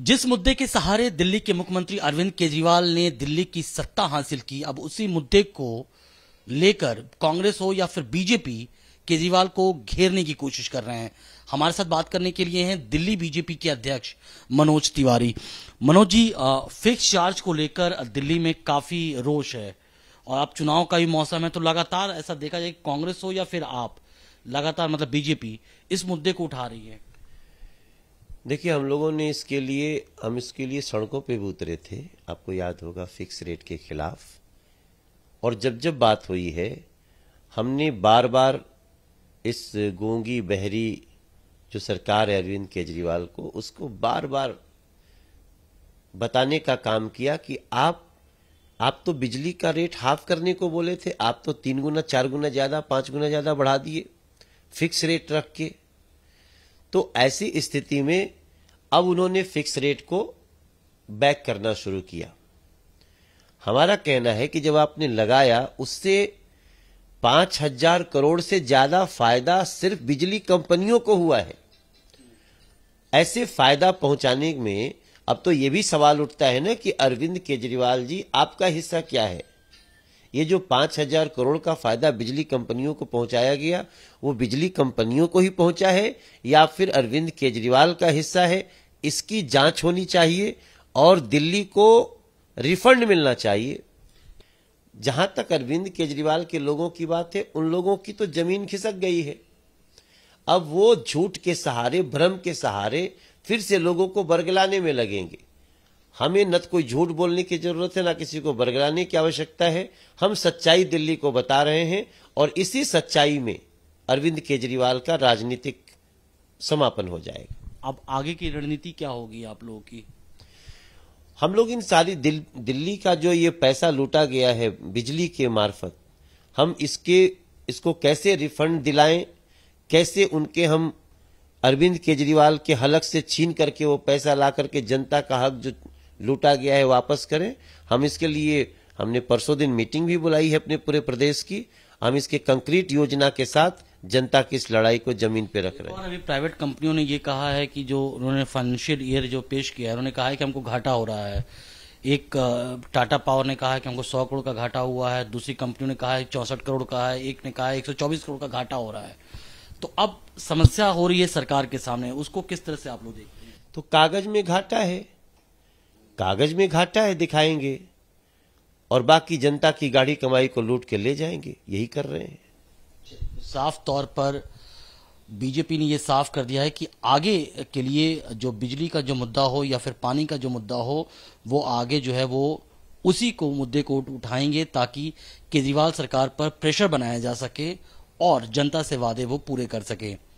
जिस मुद्दे के सहारे दिल्ली के मुख्यमंत्री अरविंद केजरीवाल ने दिल्ली की सत्ता हासिल की, अब उसी मुद्दे को लेकर कांग्रेस हो या फिर बीजेपी केजरीवाल को घेरने की कोशिश कर रहे हैं। हमारे साथ बात करने के लिए हैं दिल्ली बीजेपी के अध्यक्ष मनोज तिवारी। मनोज जी फिक्स चार्ज को लेकर दिल्ली में काफ़ी रोष है और अब चुनाव का भी मौसम है तो लगातार ऐसा देखा जाए कांग्रेस हो या फिर आप, लगातार मतलब बीजेपी इस मुद्दे को उठा रही है। देखिए, हम लोगों ने इसके लिए, हम इसके लिए सड़कों पे भी उतरे थे। आपको याद होगा फिक्स रेट के खिलाफ। और जब जब बात हुई है, हमने बार बार इस गोंगी बहरी जो सरकार है अरविंद केजरीवाल को, उसको बार बार बताने का काम किया कि आप आप तो बिजली का रेट हाफ़ करने को बोले थे, आप तो तीन गुना, चार गुना ज़्यादा, पाँच गुना ज़्यादा बढ़ा दिए। फिक्स रेट रख के तो ऐसी स्थिति में अब उन्होंने फिक्स रेट को बैक करना शुरू किया। हमारा कहना है कि जब आपने लगाया, उससे पाँच हज़ार करोड़ से ज़्यादा फ़ायदा सिर्फ़ बिजली कंपनियों को हुआ है। ऐसे फ़ायदा पहुँचाने में अब तो यह भी सवाल उठता है ना कि अरविंद केजरीवाल जी, आपका हिस्सा क्या है? ये जो पाँच हज़ार करोड़ का फ़ायदा बिजली कंपनियों को पहुँचाया गया, वो बिजली कंपनियों को ही पहुँचा है या फिर अरविंद केजरीवाल का हिस्सा है? इसकी जाँच होनी चाहिए और दिल्ली को रिफंड मिलना चाहिए। जहाँ तक अरविंद केजरीवाल के लोगों की बात है, उन लोगों की तो ज़मीन खिसक गई है। अब वो झूठ के सहारे, भ्रम के सहारे फिर से लोगों को बरगलाने में लगेंगे। हमें न तो कोई झूठ बोलने की ज़रूरत है ना किसी को बरगलाने की आवश्यकता है। हम सच्चाई दिल्ली को बता रहे हैं और इसी सच्चाई में अरविंद केजरीवाल का राजनीतिक समापन हो जाएगा। अब आगे की रणनीति क्या होगी आप लोगों की? हम लोग इन सारी दिल, दिल्ली का जो ये पैसा लूटा गया है बिजली के मार्फत हम इसके इसको कैसे रिफंड दिलाएँ कैसे उनके हम अरविंद केजरीवाल के हलक से छीन करके वो पैसा ला करके जनता का हक जो लूटा गया है वापस करें। हम इसके लिए हमने परसों दिन मीटिंग भी बुलाई है अपने पूरे प्रदेश की। हम इसके कंक्रीट योजना के साथ जनता की इस लड़ाई को ज़मीन पे रख रहे हैं। और अभी प्राइवेट कंपनियों ने ये कहा है कि जो उन्होंने फाइनेंशियल ईयर जो पेश किया है उन्होंने कहा है कि हमको घाटा हो रहा है। एक टाटा पावर ने कहा है कि हमको सौ करोड़ का घाटा हुआ है। दूसरी कंपनियों ने कहा है चौसठ करोड़ का है। एक ने कहा है एक सौ चौबीस करोड़ का घाटा हो रहा है। तो अब समस्या हो रही है सरकार के सामने। उसको किस तरह से आप लोग देखते हैं? तो कागज़ में घाटा है। कागज़ में घाटा है, दिखाएँगे। और बाकी जनता की गाड़ी कमाई को लूट के ले जाएँगे। यही कर रहे हैं। साफ़ तौर पर बीजेपी ने यह साफ़ कर दिया है कि आगे के लिए जो बिजली का जो मुद्दा हो या फिर पानी का जो मुद्दा हो, वो आगे जो है वो उसी को मुद्दे को उठाएँगे ताकि केजरीवाल सरकार पर प्रेशर बनाया जा सके और जनता से वादे वो पूरे कर सके।